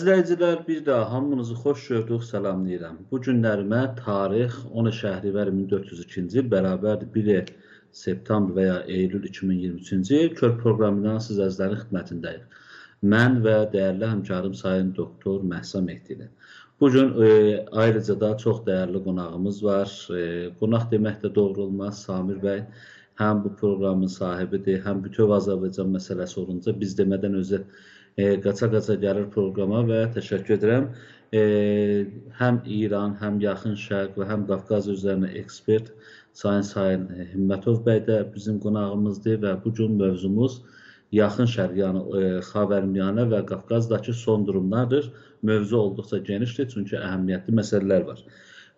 Əzizləyicilər, bir daha hamınızı xoş gördük, salamlayıram. Bu günlərimə tarix 10 Şəhrivər 1402-ci il bərabərdir 1 septembr və ya eylül 2023-cü il Kör proqramından siz əzizlərin xidmətindəyik. Mən və dəyərli həmkarım Sayın Doktor Məhsa Mehdili. Bu gün e, ayrıca da çox dəyərli qonağımız var. E, qonaq demək də doğru olmaz. Samir bəy həm bu proqramın sahibidir, həm bütöv Azərbaycan məsələsi olunca biz demədən özə e, qaça-qaça gəlir proqrama və təşəkkür edirəm. E, həm İran, həm Yaxın Şərq və həm Qafqaz üzərinə ekspert Sayın Sayın Himmətov bəy də bizim qonağımızdır və bu gün mövzumuz Yaxın Şərq, yəni e, Xavərmiyanə və Qafqazdakı son durumlardır. Mövzu olduqca genişdir, çünki əhəmiyyətli məsələlər var.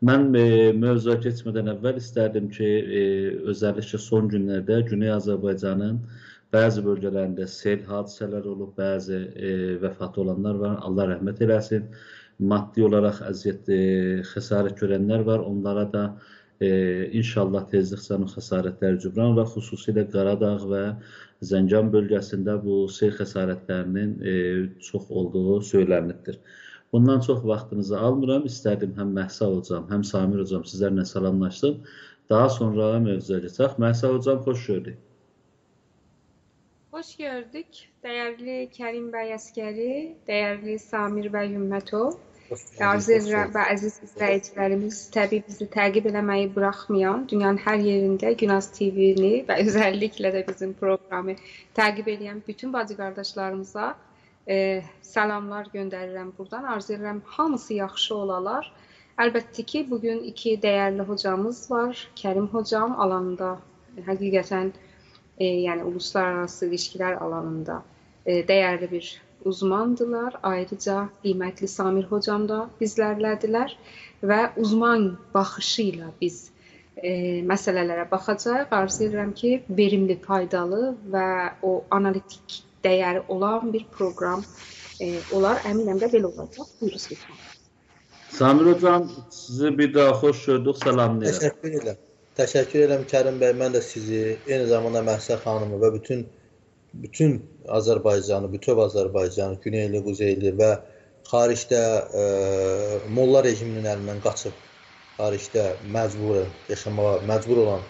Mən e, mövzuya keçmədən əvvəl istərdim ki, e, özəlliklə son günlərdə Güney Azərbaycanın Bəzi bölgələrində sel hadisələr olub, bəzi e, vəfat olanlar var. Allah rəhmət eləsin. Maddi olaraq əziyyət, e, xəsarət görənlər var. Onlara da e, inşallah tezliklə o xəsarətlər cübran və xüsusilə Qaradağ və Zəncan bölgəsində bu sel xəsarətlərinin e, çox olduğu söylənilir. Bundan çox vaxtınızı almıram. İstərdim həm Məhsa hocam, həm Samir hocam sizlərlə salamlaşsın. Daha sonra mövzuya keçək. Məhsa hocam, xoş gördük. Hoş gördük. Değerli Kerim Bəy Əskəri, değerli Samir Bəy Ümmətov, aziz və əziz izləyicilərimiz, təbii bizi təqib eləməyi buraxmayan dünyanın hər yerində Günaz TV-ni və özəlliklə də bizim proqramı təqib edən bütün bacı qardaşlarımıza e, salamlar göndərirəm buradan. Arzu edirəm hamısı yaxşı olalar. Əlbəttə ki, bugün iki dəyərli hocamız var. Kərim hocam alanında həqiqətən e, yani uluslararası ilişkiler alanında e, değerli bir uzmandılar. Ayrıca kıymetli Samir hocam da bizlerlediler ve uzman baxışıyla biz e, məsələlərə baxacağıq. Arzu edirəm ki, verimli, faydalı və o analitik dəyəri olan bir proqram e, olar. Əminəm də belə olacaq. Buyurun lütfen. Samir hocam, sizi bir daha xoş gördük. Salamlayıram. Təşəkkür edirəm. Təşəkkür edirəm Kərim bəy. Mən də sizi, eyni zamanda Məhsə xanımı və bütün bütün Azərbaycanı, bütöv Azərbaycanı, Güneyli, Quzeyli və xaricdə e, molla rejiminin əlindən qaçıb xaricdə məcbur yaşamağa məcbur olan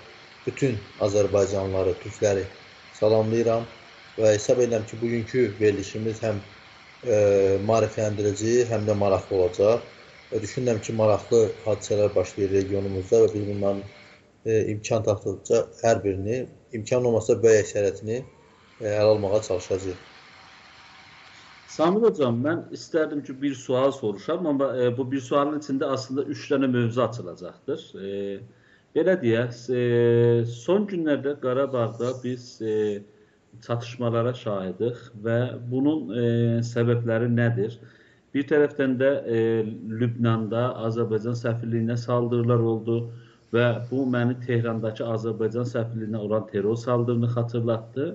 bütün Azərbaycanlıları, türkləri salamlayıram və hesab edirəm ki, bugünkü verilişimiz həm e, maarifləndirici, həm də maraqlı olacaq. Və düşünürəm ki, maraqlı hadisələr baş verir regionumuzda və biz bunların e, imkan tapdıqca hər birini, imkan olmasa böyük əksəriyyətini e, əl almağa çalışacağıq. Samir hocam, mən istərdim ki, bir sual soruşam, amma e, bu bir sualın içində aslında üç dənə mövzu açılacaqdır. E, belə deyək, e, son günlərdə Qarabağda biz e, çatışmalara şahidik və bunun e, səbəbləri nədir? Bir tərəfdən də e, Lübnanda Azərbaycan səfirliyinə saldırılar oldu və bu məni Tehrandakı Azərbaycan səfirliyinə olan terror saldırını xatırlatdı.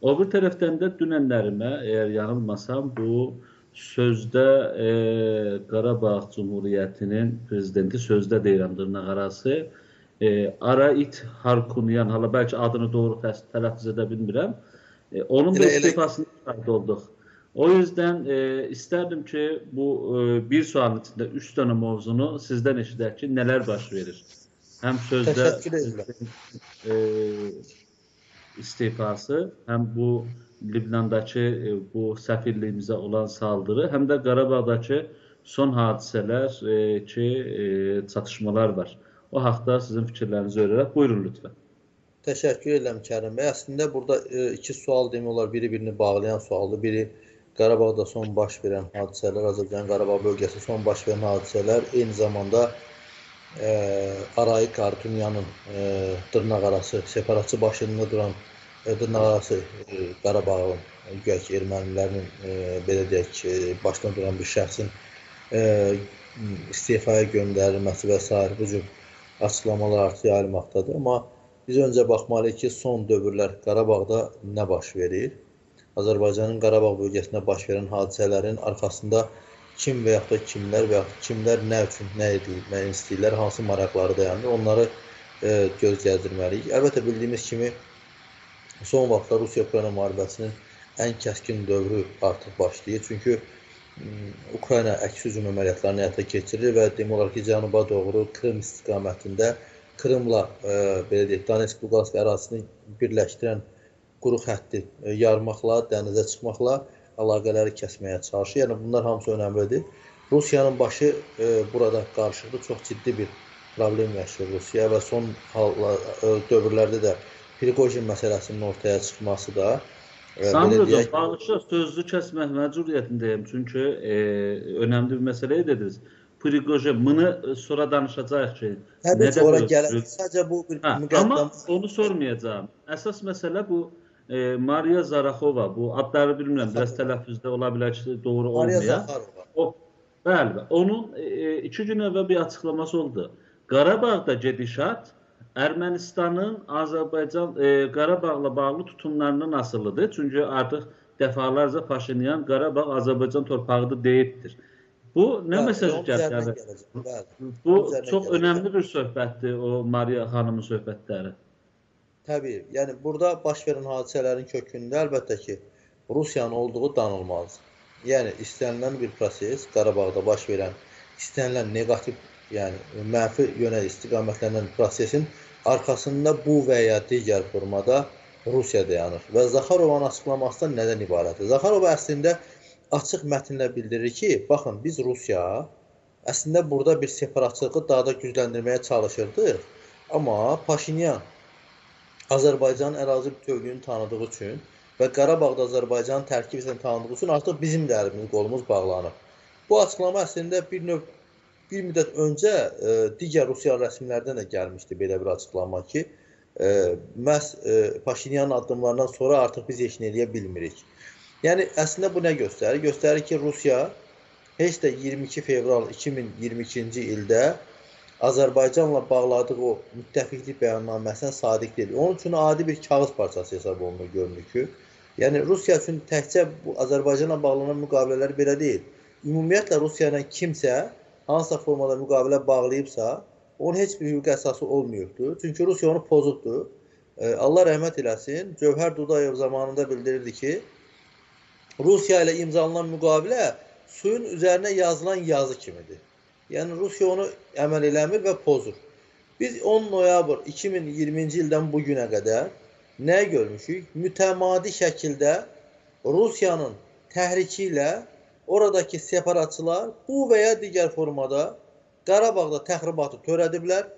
O bir tərəfdən də dünənlərimə, əgər yanılmasam, bu sözdə e, Qarabağ Cumhuriyyətinin prezidenti sözdə deyirəm dırnaq arası e, Arait Harkunyan, hala bəlkə adını doğru tələffüz edə bilmirəm. E, onun da istifasını şahid olduq. O yüzden e, isterdim ki bu e, bir sualın içinde üç tane mevzunu sizden eşidək ki neler baş verir. Həm sözdə e, istifası, həm bu Libnandakı e, bu səfirliyimizə olan saldırı, həm də Qarabağdakı son hadisələr e, ki, e, çatışmalar var. O haqda sizin fikirlərinizi öyrənək. Buyurun lütfən. Təşəkkür edirəm Kərim bəy. Əslində burada e, iki sual demək olar, biri-birini bağlayan sualdır. Biri Qarabağda son baş verən hadisələr, Azərbaycan Qarabağ bölgəsi son baş verən hadisələr, eyni zamanda e, Arayik Artunyanın e, dırnaqarası separatçı başında duran e, dırnaqarası e, Qarabağın güya ki ermənilərinin e, belə deyək ki, başında duran bir şəxsin e, istifaya göndərilməsi və s. bu cür açıqlamalar artıq yayılmaqdadır. Amma biz öncə baxmalıyıq ki, son dövrlər Qarabağda nə baş verir? Azərbaycanın Qarabağ bölgəsində baş verən hadisələrin arxasında kim və yaxud da kimlər və yaxud kimlər nə üçün nə edir, nə istəyirlər, hansı maraqları dayanır, onları e, göz gəzdirməliyik. Əlbəttə bildiyimiz kimi son vaxtlar Rusiya-Ukrayna müharibəsinin ən kəskin dövrü artıq başlayır. Çünki Ukrayna əks hücum əməliyyatlarını həyata keçirir və demək olar ki, cənuba doğru Krım istiqamətində Krımla e, belə deyək, Donetsk Luqansk ərazisini birləşdirən quru xətti e, yarmaqla, dənizə çıxmaqla əlaqələri kəsməyə çalışır. Yəni bunlar hamısı önəmlidir. Rusiyanın başı e, burada qarşıqda çox ciddi bir problem yaşayır Rusiya və son hallar, e, dövrlərdə də Priqojin məsələsinin ortaya çıxması da Samir hocam, bağışla sözlü kəsmək məcburiyyətindəyim. Çünki e, önəmli bir məsələyə dediniz. Prigojen bunu sonra danışacağıq ki, Təbii ki, ora gəlir. Sadəcə bu bir hə, müqəddəm. Amma onu sormayacağam. Əsas məsələ bu e, Maria Zaraxova. Bu adları bilmirəm, biraz tələffüzdə ola bilər ki, doğru olmaya. Maria Zaxarova. O, bəli, onun e, iki gün əvvəl bir açıqlaması oldu. Qarabağda gedişat Ermənistanın Azərbaycan e, Qarabağla bağlı tutumlarından asılıdır. Çünki artıq dəfalarca Paşinyan Qarabağ Azərbaycan torpağıdır deyibdir. Bu nə onun gətirir? Bu çox gələcək. önəmli bir söhbətdir o Maria xanımın söhbətləri. Təbii. Yəni burada baş verən hadisələrin kökündə əlbəttə ki, Rusiyanın olduğu danılmazdır. Yəni istənilən bir proses Qarabağda baş verən istənilən neqativ, yəni mənfi yönə istiqamətlənən prosesin arxasında bu və ya digər formada Rusiya dayanır. Və Zaxarovanın açıqlamasından nədən ibarətdir? Zaxarova əslində açıq mətnlə bildirir ki, baxın biz Rusiya əslində burada bir separatçılığı daha da gücləndirməyə çalışırdı. Amma Paşinyan Azərbaycanın ərazi bütövlüyünü tanıdığı üçün və Qarabağda Azərbaycanın tərkib hissəsini tanıdığı üçün artıq bizim də əlimiz, qolumuz bağlanıb. Bu açıqlama əslində bir növ bir müddət öncə e, digər Rusiya rəsmilərdən də gəlmişdi belə bir açıqlama ki, e, məhz e, Paşinyanın addımlarından sonra artıq biz heç nə eləyə bilmirik. Yəni əslində bu nə göstərir? Göstərir ki, Rusiya heç də 22 fevral 2022-ci ildə Azərbaycanla bağladığı o müttəfiqlik bəyannaməsinə sadiq deyil. Onun üçün adi bir kağız parçası hesab olunur görünür ki. Yəni Rusiya üçün təkcə bu Azərbaycanla bağlanan müqavilələr belə deyil. Ümumiyyətlə Rusiya ilə kimsə hansısa formada müqavilə bağlayıbsa, onun heç bir hüquqi əsası olmayıbdır. Çünki Rusiya onu pozubdur. E, Allah rəhmət eləsin. Cövhər Dudayev zamanında bildirirdi ki, Rusiya ilə imzalanan müqavilə suyun üzərinə yazılan yazı kimidir. Yəni Rusiya onu əməl eləmir və pozur. Biz 10 noyabr 2020-ci ildən bu günə qədər nə görmüşük? Mütəmadi şəkildə Rusiyanın təhriki ilə oradakı separatçılar bu və ya digər formada Qarabağda təxribatı törədiblər.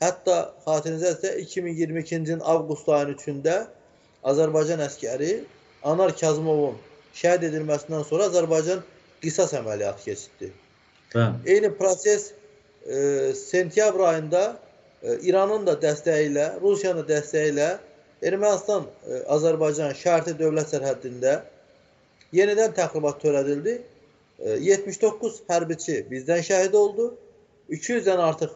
Hətta xatirinizəsə 2022-ci ilin avqust ayının 3-də Azərbaycan əskəri Anar Kazımovun şəhid edilməsindən sonra Azərbaycan qisas əməliyyatı keçirdi. Bəli. Eyni proses e, sentyabr ayında e, İranın da dəstəyi ilə, Rusiyanın da dəstəyi ilə Ermənistan e, şərti dövlət sərhəddində yenidən təxribat törədildi. E, 79 hərbiçi bizdən şəhid oldu. 200-dən artıq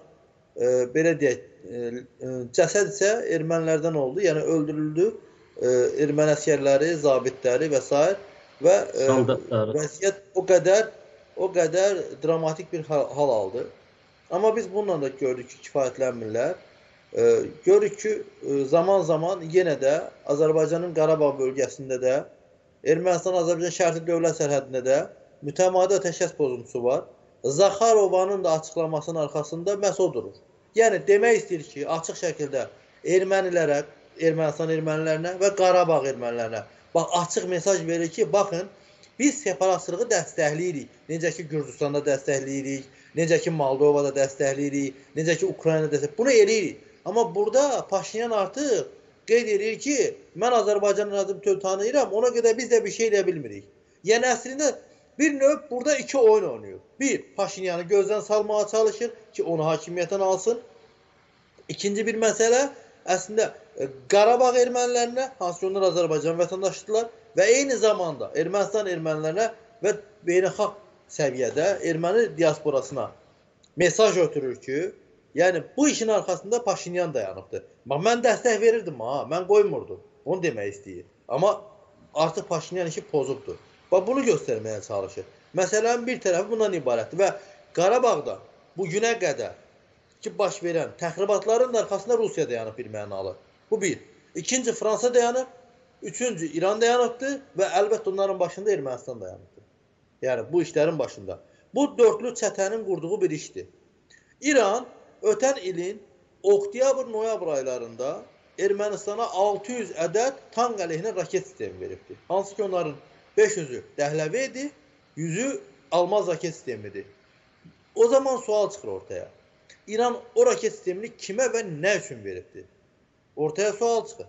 e, belə deyək, e, e, cəsəd isə ermənilərdən oldu. Yəni öldürüldü e, erməni əsgərləri, zabitləri və s. və e, vəziyyət o qədər o qədər dramatik bir hal, hal aldı. Amma biz bununla da gördük ki, kifayətlənmirlər. E, görürük ki, e, zaman-zaman yenə də Azərbaycanın Qarabağ bölgəsində də Ermənistan-Azərbaycan şərti dövlət sərhədində də mütəmadi atəşkəs pozuntusu var. Zaxarovanın da açıqlamasının arxasında məhz o durur. Yəni demək istəyir ki, açıq şəkildə ermənilərə, Ermənistan ermənilərinə və Qarabağ ermənilərinə bax açıq mesaj verir ki, baxın biz separatçılığı dəstəkləyirik. Necə ki Gürcüstanda dəstəkləyirik, necə ki Moldovada dəstəkləyirik, necə ki Ukraynada dəstək. Bunu eləyirik. Amma burada Paşinyan artıq qeyd edir ki, mən Azərbaycan ərazini bütöv tanıyıram, ona görə biz də bir şey eləyə bilmirik. Yəni əslində bir növ burada iki oyun oynayır. Bir, Paşinyanı gözdən salmağa çalışır ki, onu hakimiyyətdən alsın. İkinci bir məsələ əslində e, Qarabağ ermənilərinə, hansı onlar Azərbaycan vətəndaşıdırlar və eyni zamanda Ermənistan ermənilərinə və beynəlxalq səviyyədə erməni diasporasına mesaj ötürür ki, yəni bu işin arxasında Paşinyan dayanıbdır. Bax mən dəstək verirdim ha, mən qoymurdum. Onu demək istəyir. Amma artıq Paşinyan işi pozubdur. Bax bunu göstərməyə çalışır. Məsələnin bir tərəfi bundan ibarətdir və Qarabağda bu günə qədər ki baş verən təxribatların da arxasında Rusiya dayanıb bir mənalı. Bu bir. İkinci Fransa dayanıb, üçüncü İran dayanıbdır və əlbəttə onların başında Ermənistan dayanıbdır. Yəni bu işlərin başında. Bu dörtlü çətənin qurduğu bir işdir. İran ötən ilin oktyabr-noyabr aylarında Ermənistana 600 ədəd tank əleyhinə raket sistemi veribdir. Hansı ki onların 500-ü Dəhləvi idi, 100-ü Almaz raket sistemidir. O zaman sual çıxır ortaya. İran o raket sistemini kimə və nə üçün veribdir? Ortaya sual çıxır.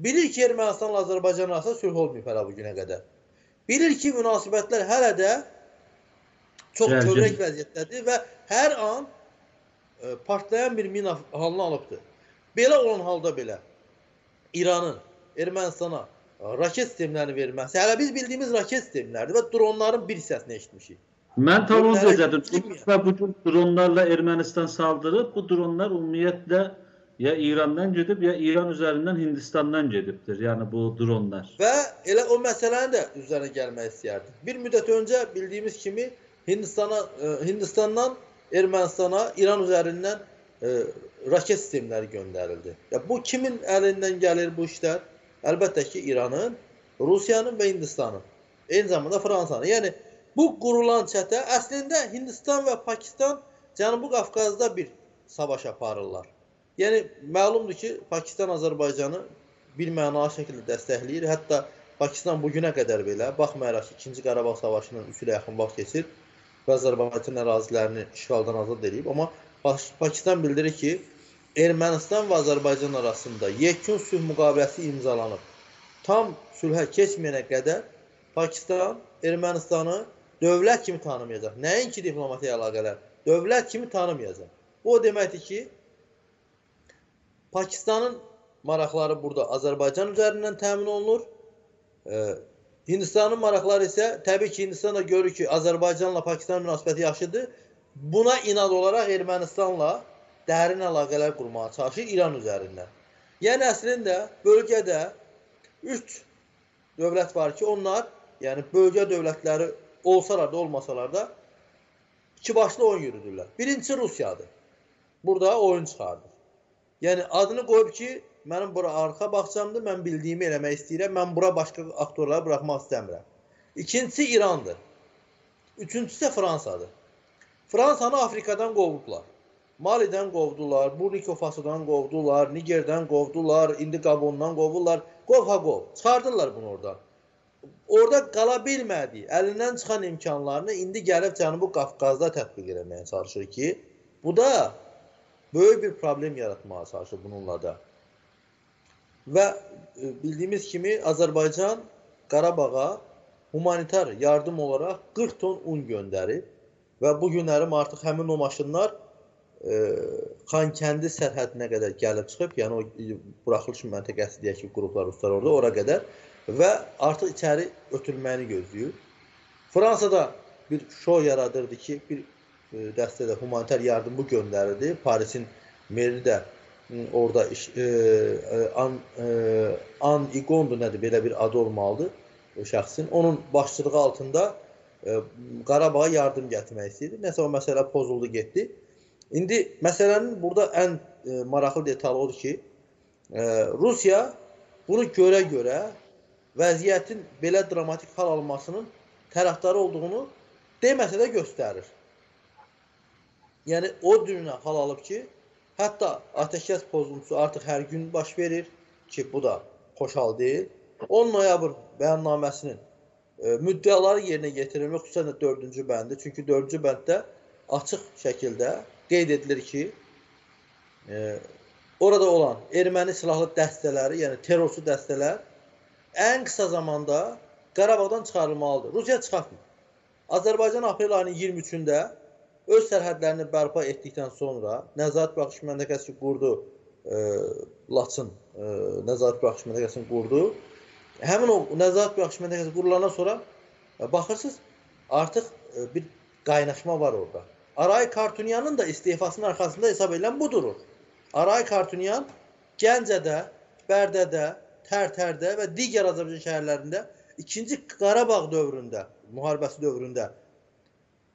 Bilir ki, Ermənistanla Azərbaycan arasında sülh olmayıb hələ bu günə qədər. Bilir ki, münasibətlər hələ də çox kövrək vəziyyətdədir və hər an e, partlayan bir mina halını alıbdır. Belə olan halda belə İranın Ermənistana e, raket sistemlərini verməsi, hələ biz bildiyimiz raket sistemləridir və dronların bir hissəsini eşitmişik. Mən tam onu deyəcəkdim. Və bu gün dronlarla Ermənistan saldırıb, bu dronlar ümumiyyətlə ya İrandan gedib, ya İran üzərindən Hindistandan gedibdir. Yəni bu dronlar. Və elə o məsələnin də üzərinə gəlmək istəyərdim. Bir müddət öncə bildiyimiz kimi Hindistana e, Hindistandan Ermənistana İran üzərindən e, raket sistemləri göndərildi. Ya bu kimin əlindən gəlir bu işlər? Əlbəttə ki, İranın, Rusiyanın və Hindistanın. Eyni zamanda Fransanın. Yəni bu qurulan çətə əslində Hindistan və Pakistan Cənubi Qafqazda bir savaş aparırlar. Yəni məlumdur ki, Pakistan Azərbaycanı bir mənalı şəkildə dəstəkləyir. Hətta Pakistan bu günə qədər belə, baxmayaraq ki, 2-ci Qarabağ savaşının 3 ilə yaxın vaxt keçir və Azərbaycan ərazilərini işğaldan azad edib, amma Pak- Pakistan bildirir ki, Ermənistan və Azərbaycan arasında yekun sülh müqaviləsi imzalanıb. Tam sülhə keçməyənə qədər Pakistan Ermənistanı dövlət kimi tanımayacaq. Nəinki diplomatik əlaqələr, dövlət kimi tanımayacaq. Bu o deməkdir ki, Pakistanın maraqları burada Azərbaycan üzərindən təmin olunur. Ee, Hindistanın maraqları isə təbii ki, Hindistan da görür ki, Azərbaycanla Pakistan münasibəti yaxşıdır. Buna inad olaraq Ermənistanla dərin əlaqələr qurmağa çalışır İran üzərindən. Yəni əslində bölgədə 3 dövlət var ki, onlar, yəni bölgə dövlətləri olsalar da, olmasalar da iki başlı oyun yürüdürlər. Birincisi Rusiyadır. Burada oyun çıxardır. Yəni adını qoyub ki, mənim bura arxa bağçamdır, mən bildiyimi eləmək istəyirəm, mən bura başqa aktorları buraxmaq istəmirəm. İkincisi İrandır. Üçüncüsü də Fransadır. Fransanı Afrikadan qovublar. Malidən qovdular, Burkina Fasodan qovdular, Nigerdən qovdular, indi Qabondan qovurlar. Qov ha qov. Çıxardırlar bunu oradan. Orada qala bilmədiyi, əlindən çıxan imkanlarını indi gəlib Cənubi Qafqazda tətbiq etməyə çalışır ki, bu da böyük bir problem yaratmağa çalışır bununla da. Və e, bildiyimiz kimi Azərbaycan Qarabağa humanitar yardım olaraq 40 ton un göndərib və bu günlərim artıq həmin o maşınlar e, Xankəndi sərhədinə qədər gəlib çıxıb, yəni o e, buraxılış məntəqəsi deyək ki, qruplar ruslar orada ora qədər və artıq içəri ötürülməyini gözləyir. Fransada bir şou yaradırdı ki, bir dəstədə humanitar yardım bu göndərildi. Parisin meri də orada iş, e, e, An e, An Igondo nədir belə bir adı olmalıdır o şəxsin. Onun başçılığı altında e, Qarabağa yardım gətirmək istəyirdi. Nəsə o məsələ pozuldu, getdi. İndi məsələnin burada ən e, maraqlı detalı odur ki, e, Rusiya bunu görə-görə vəziyyətin belə dramatik hal almasının tərəfdarı olduğunu deməsə də göstərir. Yəni o dünə hal alıb ki, hətta atəşkəs pozuntusu artıq hər gün baş verir ki, bu da xoşal deyil. 10 noyabr bəyannaməsinin e, müddəaları yerinə yetirilmək xüsusən də 4-cü bəndi. Çünki 4-cü bənddə açıq şəkildə qeyd edilir ki, e, orada olan erməni silahlı dəstələri, yəni terrorçu dəstələr ən qısa zamanda Qarabağdan çıxarılmalıdır. Rusiya çıxartmır. Azərbaycan aprel ayının 23-də öz sərhədlərini bərpa etdikdən sonra nəzarət buraxılış məntəqəsi qurdu. E, Laçın e, nəzarət buraxılış məntəqəsini qurdu. Həmin o nəzarət buraxılış məntəqəsi qurulandan sonra e, baxırsınız artıq e, bir qaynaşma var orada. Aray Kartunyanın da istefasının arxasında hesab edilən bu durur. Aray Kartunyan Gəncədə, Bərdədə, Tərtərdə və digər Azərbaycan şəhərlərində 2-ci Qarabağ dövründə, müharibəsi dövründə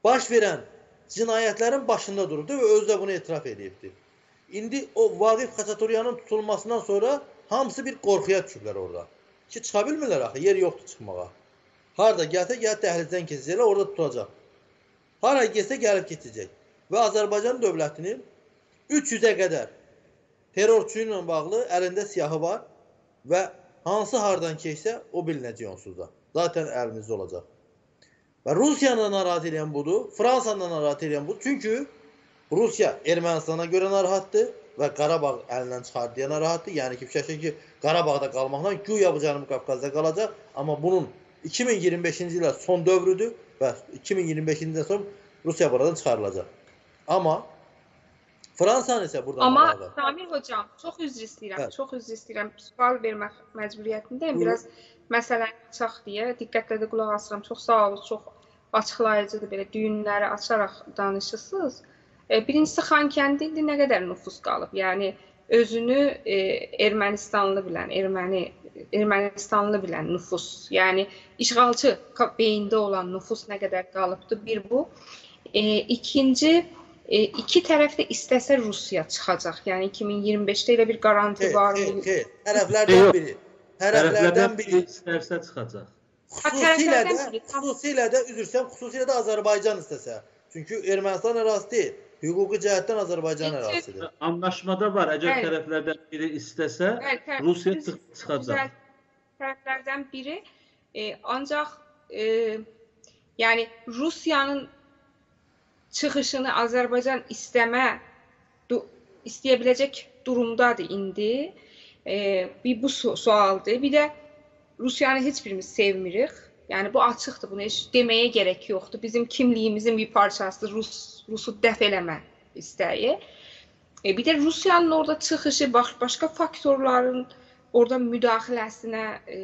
baş verən cinayətlərin başında durubdu və özü də bunu etiraf edibdi. İndi o Vaqif Xaçaturyanın tutulmasından sonra hamısı bir qorxuya düşüblər orada. Ki çıxa bilmirlər axı, yer yoxdur çıxmağa. Harda gəlsə gəlib dəhlizdən keçəcəklər, orada tutulacaq. Hara getsə gəlib keçəcək. Və Azərbaycan dövlətinin 300-ə qədər terrorçu ilə bağlı əlində siyahı var və hansı hardan keçsə o bilinəcək onsuz da. Zaten əlimizdə olacaq. Və Rusiyanı narahat edən budur, Fransanı narahat edən budur. Çünki Rusiya Ermənistana görə narahatdır və Qarabağ əlindən çıxar deyə narahatdır. Yəni ki, fikirləşir ki, Qarabağda qalmaqla güya bu Cənubi Qafqazda qalacaq, amma bunun 2025-ci ilə son dövrüdür və 2025-cidən sonra Rusiya buradan çıxarılacaq. Amma Fransanın isə buradan Amma narahat. Samir hocam, çox üzr istəyirəm. Bəli. Çox üzr istəyirəm. Sual vermək məcburiyyətindəyim. Buyurun. Biraz məsələni açaq deyə diqqətlə də qulaq asıram. Çox sağ olun. Çox açıqlayıcıdır belə düyünləri açaraq danışırsınız. E, birincisi Xankəndi indi nə qədər nüfus qalıb? Yəni özünü e, Ermənistanlı bilən, erməni Ermənistanlı bilən nüfus, yəni işğalçı beyində olan nüfus nə qədər qalıbdı? Bir bu. E, ikinci e, iki tərəf də istəsə Rusiya çıxacaq. Yəni 2025-də elə bir garanti Xeyr, var xeyr, mı? xeyr. Tərəflərdən biri. Tərəflərdən biri istərsə çıxacaq. Xüsusilə də, xüsusilə də üzrsən, xüsusilə də Azərbaycan istəsə. Çünki Ermənistan ərazisi deyil, hüquqi cəhətdən Azərbaycan ərazisidir. Anlaşmada var. Əgər Bəli. tərəflərdən biri istəsə, Bəli, tərəf- Rusiya çıxacaq. Tərəflərdən biri e, ancaq e, yəni Rusiyanın çıxışını Azərbaycan istəmə du, istəyə biləcək durumdadır indi. E, bir bu su sualdır. Bir də Rusiyanı heç birimiz sevmirik. Yəni bu açıqdır. Bunu heç deməyə gərək yoxdur. Bizim kimliyimizin bir parçasıdır Rus Rusu dəf eləmə istəyi. E, bir də Rusiyanın orada çıxışı, baş, başqa faktorların orada müdaxiləsinə e,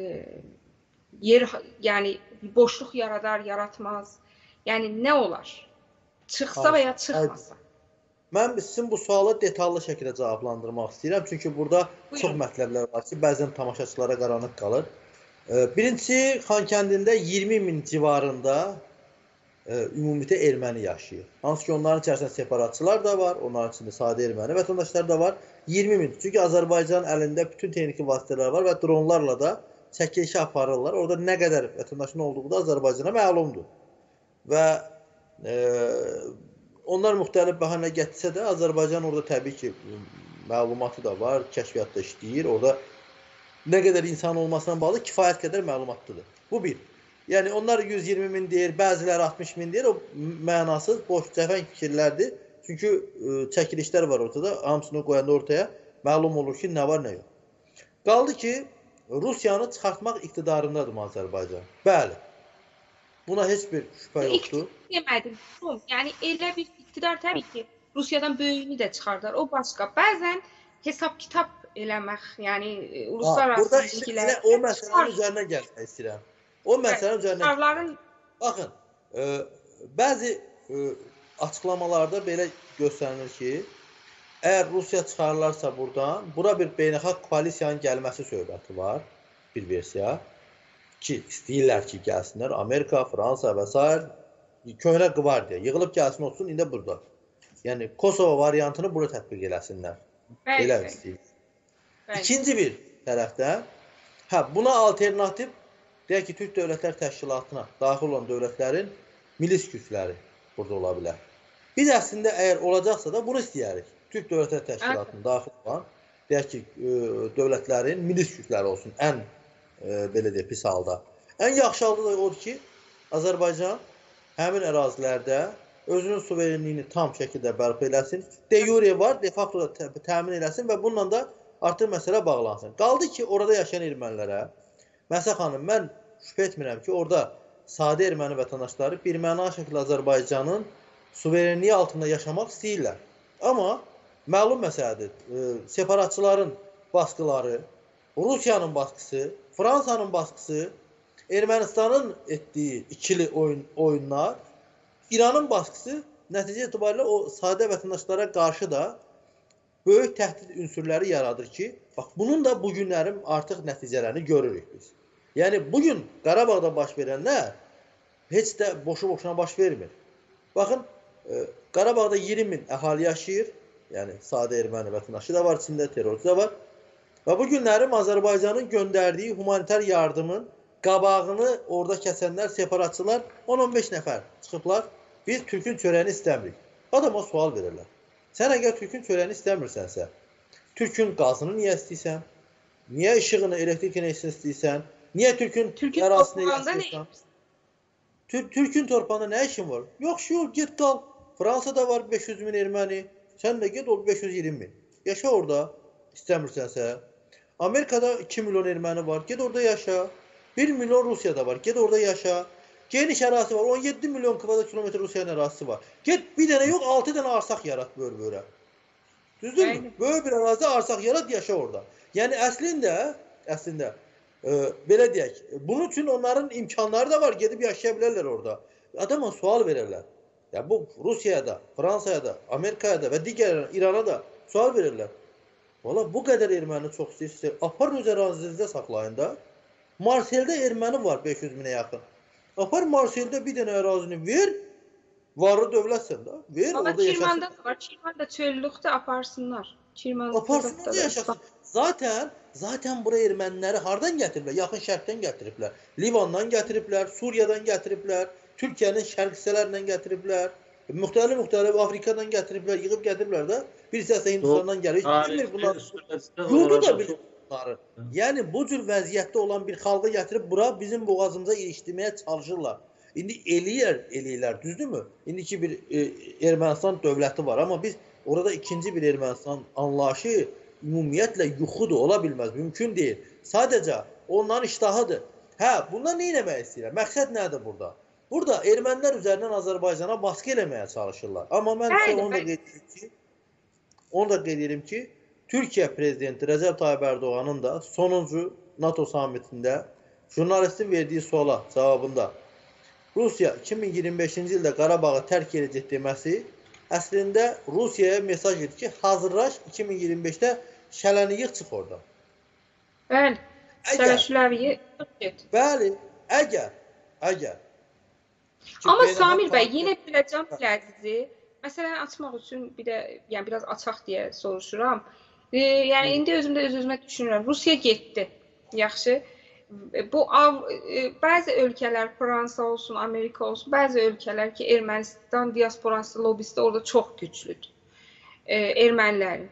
yer yəni boşluq yaradar, yaratmaz. Yəni nə olar? Çıxsa və ya çıxmasa. Mən sizin bu suala detallı şəkildə cavablandırmaq istəyirəm. Çünki burada Buyurun. çox mətləblər var ki, bəzən tamaşaçılara qaranlıq qalır. Birincisi, Xankəndində 20 min civarında e, ümumilikdə erməni yaşayır. Hansı ki, onların içərisində separatçılar da var, onların içində sadə erməni vətəndaşlar da var. 20 min. Çünki Azərbaycan əlində bütün texniki vasitələr var və dronlarla da çəkilişi aparırlar. Orada nə qədər vətəndaşın olduğu da Azərbaycana məlumdur. Və e, onlar müxtəlif bəhanə gətirsə də Azərbaycan orada təbii ki məlumatı da var, kəşfiyyatda işləyir. Orada nə qədər insan olmasına bağlı kifayət qədər məlumatlıdır. Bu bir. Yəni onlar 120 min deyir, bəziləri 60 min deyir. O mənasız, boş cəfəng fikirlərdir. Çünki ə, çəkilişlər var ortada. Hamısını qoyanda ortaya məlum olur ki, nə var, nə yox. Qaldı ki, Rusiyanı çıxartmaq iqtidarındadır Azərbaycan. Bəli. Buna heç bir şübhə yoxdur. demədim. Yəni elə bir iqtidar təbii ki, Rusiyadan böyüyünü də çıxardar. O başqa. Bəzən hesab kitab eləmək, yəni e, Ha, uluslararası işte ilişkilər o məsələnin üzərinə gəlmək istəyirəm. O məsələnin üzərinə Çıxarların Baxın, e, bəzi e, açıqlamalarda belə göstərilir ki, əgər Rusiya çıxarılarsa buradan, bura bir beynəlxalq koalisiyanın gəlməsi söhbəti var, bir versiya ki, istəyirlər ki, gəlsinlər Amerika, Fransa və s. köhnə qvardiya yığılıb gəlsin olsun indi burada. Yəni Kosovo variantını bura tətbiq eləsinlər. bəli, Elə istəyir. Bəli. İkinci bir tərəfdən, hə, buna alternativ deyək ki, Türk Dövlətlər Təşkilatına daxil olan dövlətlərin milis gücləri burada ola bilər. Biz əslində əgər olacaqsa da bunu istəyirik. Türk Dövlətlər Təşkilatına daxil olan deyək ki, ə, dövlətlərin milis gücləri olsun ən ə, belə deyək pis halda. Ən yaxşı halda da odur ki, Azərbaycan həmin ərazilərdə özünün suverenliyini tam şəkildə bərpa eləsin. De jure var, de facto da tə- təmin eləsin və bununla da artıq məsələ bağlansın. Qaldı ki, orada yaşayan ermənilərə Məsəl xanım, mən şübhə etmirəm ki, orada sadə erməni vətəndaşları bir məna şəkildə Azərbaycanın suverenliyi altında yaşamaq istəyirlər. Amma məlum məsələdir. E, separatçıların baskıları, Rusiyanın baskısı, Fransanın baskısı, Ermənistanın etdiyi ikili oyun oyunlar, İranın baskısı nəticə etibarilə o sadə vətəndaşlara qarşı da böyük təhdid ünsürləri yaradır ki, bax bunun da bu günlərin artıq nəticələrini görürük biz. Yəni bu gün Qarabağda baş verənlər heç də boşu-boşuna baş vermir. Baxın, e, Qarabağda 20 min əhali yaşayır. Yəni sadə erməni vətəndaşı da var içində, terrorçu da var. Və bu günlərim Azərbaycanın göndərdiyi humanitar yardımın qabağını orada kəsənlər, separatçılar 10-15 nəfər çıxıblar. Biz Türkün çörəyini istəmirik. Adama sual verirlər. Sən əgər Türkün çörəyini istəmirsənsə, Türkün qazını niyə istəyirsən? Niyə işığını, elektrik enerjisini istəyirsən? Niyə Türkün, Türkün ərazisini istəyirsən? Tür Türkün torpağında nə işin var? Yaxşı ol, get qal. Fransada var 500 min erməni. Sən də get ol 520 min. Yaşa orada istəmirsənsə. Amerikada 2 milyon erməni var. Get orada yaşa. 1 milyon Rusiyada var. Get orada yaşa. Geniş ərazisi var. 17 milyon kvadrat kilometr Rusiyanın ərazisi var. Get bir dənə yox 6 dənə arsaq yarat böl-bölə. Düzdürmü? Aynen. Böyle bir ərazidə arsaq yarat yaşa orada. Yəni əslində əslində e, belə deyək, bunun üçün onların imkanları da var. Gedib yaşaya bilərlər orada. Adama sual verirlər. Ya bu Rusiyaya da, Fransaya da, Amerikaya da və digər İrana da sual verirlər. Valla bu qədər erməni çox istəyirsə, aparın öz ərazinizdə saxlayın da. Marseldə erməni var 500 minə yaxın. Apar Marseldə bir dənə ərazini ver. Varlı dövlətsən də. Ver Valla orada yaşasın. Kirmanda da var. Kirmanda çöllükdə aparsınlar. Kirmanda Aparsınlar da da yaşasın. Zaten zaten bura erməniləri hardan gətiriblər? Yaxın şərqdən gətiriblər. Livandan gətiriblər, Suriyadan gətiriblər, Türkiyənin şərq hissələrindən gətiriblər. Müxtəlif-müxtəlif Afrikadan gətiriblər, yığıb gətiriblər də. Bir hissəsi Hindistandan gəlir. Bunlar. Yurdu da bilir bunları. Yəni bu cür vəziyyətdə olan bir xalqı gətirib bura bizim boğazımıza ilişdirməyə çalışırlar. İndi eləyər, eləyirlər, düzdürmü? İndiki bir e, Ermənistan dövləti var, amma biz orada ikinci bir Ermənistan anlayışı ümumiyyətlə yuxudur, ola bilməz, mümkün deyil. Sadəcə onların iştahıdır. Hə, bunlar nə etmək istəyirlər? Məqsəd nədir burada? Burada ermənilər üzərindən Azərbaycana baskı eləməyə çalışırlar. Amma mən Bəli, onu da qeyd edim ki, onu da qeyd edim ki, Türkiyə prezidenti Rəcəb Tayyib Ərdoğanın da sonuncu NATO samitində jurnalistin verdiyi suala cavabında Rusiya 2025-ci ildə Qarabağı tərk edəcək deməsi əslində Rusiyaya mesaj idi ki, hazırlaş 2025-də şələni yığ çıx oradan. Bəli. Əgər, Sələşləri get. bəli, əgər, əgər ki, Amma Samir bəy, yenə biləcəm biləzizi. Məsələn açmaq üçün bir də yəni biraz açaq deyə soruşuram. E, yəni indi özümdə öz-özümə düşünürəm. Rusiya getdi. Yaxşı. E, Bu Av- e, bəzi ölkələr, Fransa olsun, Amerika olsun, bəzi ölkələr ki, Ermənistan diasporası lobbisi orada çox güclüdür. E, ermənilərin.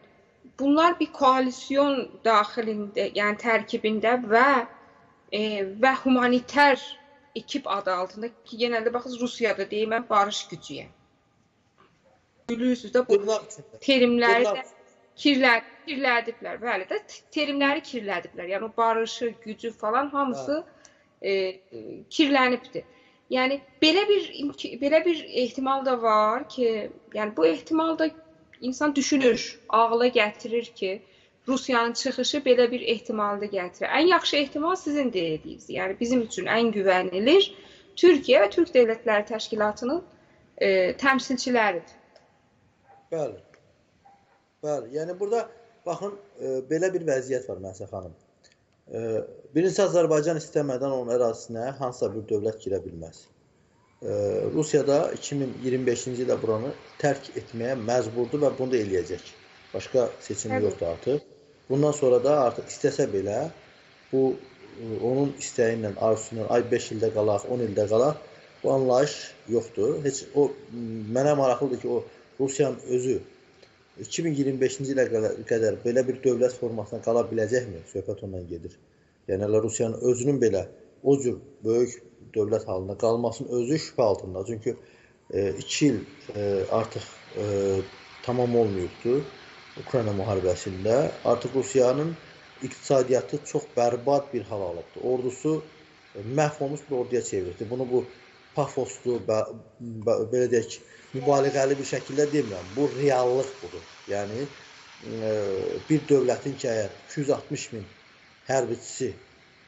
Bunlar bir koalisyon daxilində, yəni tərkibində və e, və humanitar ekip adı altında ki, genelde bakın Rusya'da değil ben barış gücüyəm. Bilirsiniz də bu dırnaq içində. terimləri də Kirlər, kirlədiblər. Bəli də terimləri kirlədiblər. Yəni o barışı, gücü falan hamısı e, e, kirlənibdi. Yəni belə bir belə bir ehtimal da var ki, yəni bu ehtimal da insan düşünür, ağla gətirir ki, Rusiyanın çıxışı belə bir ehtimalı da gətirir. Ən yaxşı ehtimal sizin dediyiniz, yəni bizim üçün ən güvənilir Türkiyə və Türk Dövlətləri Təşkilatının e, təmsilçiləridir. Bəli. Bəli. Yəni burada baxın e, belə bir vəziyyət var Məsəl xanım. E, birincisi Azərbaycan istəmədən onun ərazisinə hansısa bir dövlət girə bilməz. E, Rusiyada 2025-ci ildə buranı tərk etməyə məcburdur və bunu da eləyəcək. Başqa seçimi yoxdur artıq. Bundan sonra da artıq istəsə belə bu e, onun istəyi ilə, arzusu ilə ay 5 ildə qalaq, 10 ildə qalaq bu anlayış yoxdur. Heç o mənə maraqlıdır ki, o Rusiyanın özü 2025-ci ilə qədər- belə bir dövlət formasına qala biləcəkmi? Söhbət ondan gedir. Yəni elə Rusiyanın özünün belə o cür böyük dövlət halında qalmasının özü şübhə altında. Çünki 2 il e, artıq e, tamam olmayıbdı Ukrayna müharibəsində. Artıq Rusiyanın iqtisadiyyatı çox bərbad bir hal alıbdı. Ordusu e, məhv olmuş bir orduya çevrildi. Bunu bu pafoslu, bə, belə deyək, mübaliğəli bir şəkildə demirəm. Bu reallıq budur. Yəni e, bir dövlətin ki, əgər 260 min hərbiçisi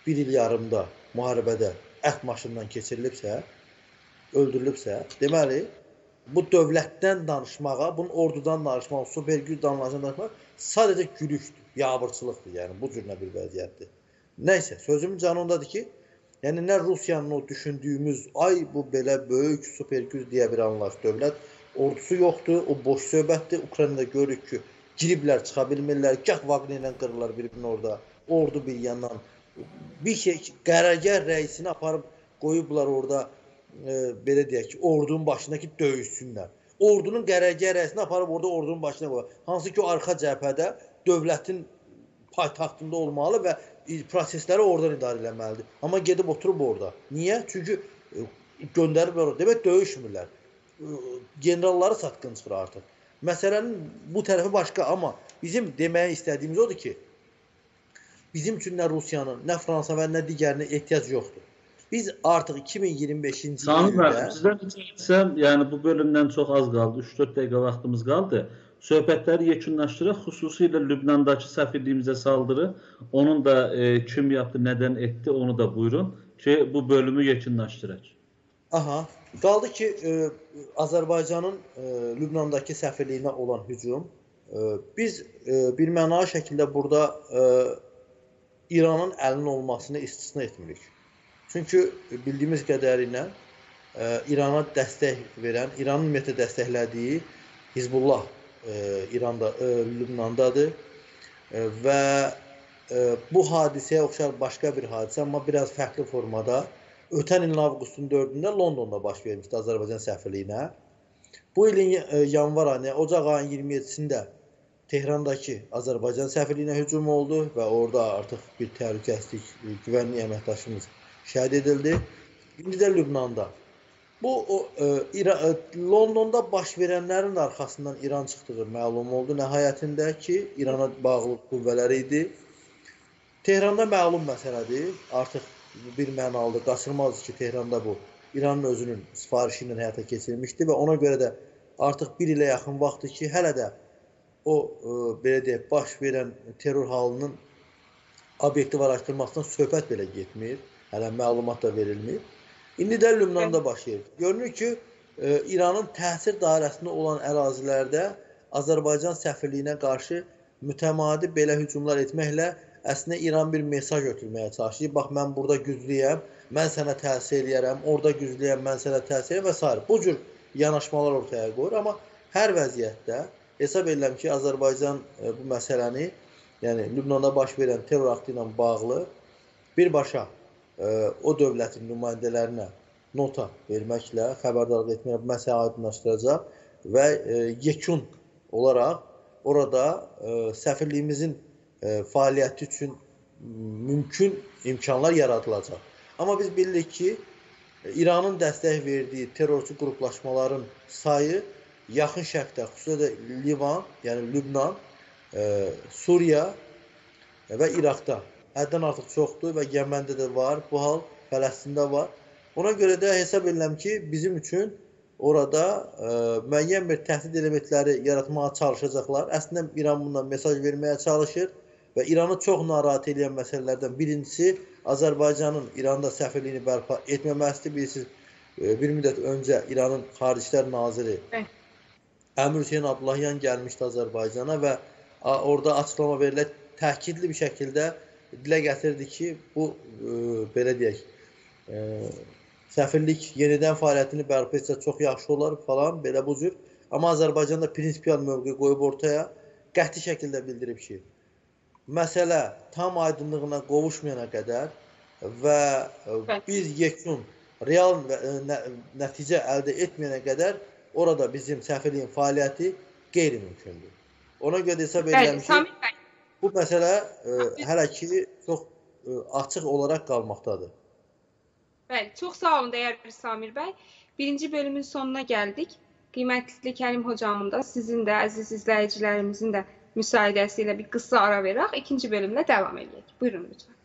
bir il yarımda müharibədə ət maşından keçirilibsə, öldürülübsə, deməli bu dövlətdən danışmağa, bunun ordudan danışmaq, super güc danışmağa danışmaq sadəcə gülüşdür, biabırçılıqdır. Yəni bu cür bir vəziyyətdir. Nəysə, sözümün canı ondadır ki, yəni nə Rusiyanın o düşündüyümüz ay bu belə böyük super güc deyə bir anlayış dövlət ordusu yoxdur, o boş söhbətdir. Ukraynada görürük ki, giriblər, çıxa bilmirlər. Gah Wagnerlə qırırlar bir-birini orada. Ordu bir yandan bir şey qərargah rəisini aparıb qoyublar orada e, belə deyək ki, ordunun başındakı döyüşsünlər. Ordunun qərargah rəisini aparıb orada ordunun başına qoyur. Hansı ki o arxa cəbhədə dövlətin paytaxtında olmalı və prosesləri oradan idarə etməlidir. Amma gedib oturub orada. Niyə? Çünki e, göndərib orada. Demək döyüşmürlər. E, Generalları satqın çıxır artıq. Məsələnin bu tərəfi başqa, amma bizim deməyə istədiyimiz odur ki, bizim üçün nə Rusiyanın, nə Fransa və nə digərinə ehtiyac yoxdur. Biz artıq 2025-ci Sami ildə müəllim, sizdən rica etsəm, yəni bu bölümdən çox az qaldı, 3-4 dəqiqə vaxtımız qaldı. Söhbətləri yekunlaşdıraq, xüsusilə Lübnandakı səfirliyimizə saldırı, onun da e, kim yaptı, nədən etdi, onu da buyurun ki, bu bölümü yekunlaşdıraq. Aha, qaldı ki, e, Azərbaycanın e, Lübnandakı səfirliyinə olan hücum. E, biz e, birmənalı şəkildə burada e, İranın əlinin olmasını istisna etmirik. Çünki bildiyimiz qədərilə e, İrana dəstək verən, İranın ümumiyyətlə dəstəklədiyi Hizbullah İranda, e, Lübnandadır e, və e, bu hadisəyə oxşar başqa bir hadisə, amma biraz fərqli formada ötən ilin avqustun 4-də Londonda baş vermişdi Azərbaycan səfirliyinə. Bu ilin e, yanvar ayı, ocaq ayının 27-sində Tehrandakı Azərbaycan səfirliyinə hücum oldu və orada artıq bir təhlükəsizlik e, güvənlik əməkdaşımız şəhid edildi. İndi də Lübnanda. Bu e, İra, e, Londonda baş verənlərin arxasından İran çıxdığı məlum oldu nəhayətində ki, İrana bağlı qüvvələri idi. Tehranda məlum məsələdir. Artıq bir mənalıdır, qaçılmazdır ki, Tehranda bu İranın özünün sifarişi ilə həyata keçirilmişdi və ona görə də artıq 1 ilə yaxın vaxtdır ki, hələ də o e, belə deyək, baş verən terror halının obyektiv araşdırmasından söhbət belə getmir. Hələ məlumat da verilmir. İndi də Lübnanda baş verir. Görünür ki, e, İranın təsir dairəsində olan ərazilərdə Azərbaycan səfirliyinə qarşı mütəmadi belə hücumlar etməklə əslində İran bir mesaj ötürməyə çalışır. Bax mən burada güclüyəm, mən sənə təsir eləyərəm, orada güclüyəm, mən sənə təsir eləyərəm və s. Bu cür yanaşmalar ortaya qoyur, amma hər vəziyyətdə hesab edirəm ki, Azərbaycan e, bu məsələni, yəni Lübnanda baş verən terror aktı ilə bağlı birbaşa o dövlətin nümayəndələrinə nota verməklə, xəbərdarlıq etməklə bu məsələni aydınlaşdıracaq və yekun olaraq orada səfirliyimizin fəaliyyəti üçün mümkün imkanlar yaradılacaq. Amma biz bilirik ki, İranın dəstək verdiyi terrorçu qruplaşmaların sayı yaxın şərqdə, xüsusilə də Livan, yəni Lübnan, Suriya və İraqda həddən artıq çoxdur və Yəməndə də var, bu hal Fələstində var. Ona görə də hesab edirəm ki, bizim üçün orada ə, müəyyən bir təhdid elementləri yaratmağa çalışacaqlar. Əslində İran bundan mesaj verməyə çalışır və İranı çox narahat edən məsələlərdən birincisi Azərbaycanın İranda səfirliyini bərpa etməməsidir. Bilirsiniz, ə, bir müddət öncə İranın Xarici İşlər naziri. Əmir Hüseyn Abdullahyan gəlmişdi Azərbaycana və orada açıqlama verilə təkidli bir şəkildə dilə gətirdi ki, bu ə, belə deyək, ə, səfirlik yenidən fəaliyyətini bərpa etsə çox yaxşı olar falan, belə bu cür. Amma Azərbaycan da prinsipial mövqe qoyub ortaya qəti şəkildə bildirib ki, məsələ tam aydınlığına qovuşmayana qədər və biz yekun real nəticə əldə etməyənə qədər orada bizim səfirliyin fəaliyyəti qeyri-mümkündür. Ona görə hesab edirəm ki, Bu məsələ ə, hələ ki çox ə, açıq olaraq qalmaqdadır. bəli, çox sağ olun dəyərli Samir bəy. Birinci bölümün sonuna gəldik. Qiymətli Kərim hocamın da, sizin də, əziz izləyicilərimizin də müsaidəsi ilə bir qısa ara verək. İkinci bölümlə davam edək. Buyurun lütfən.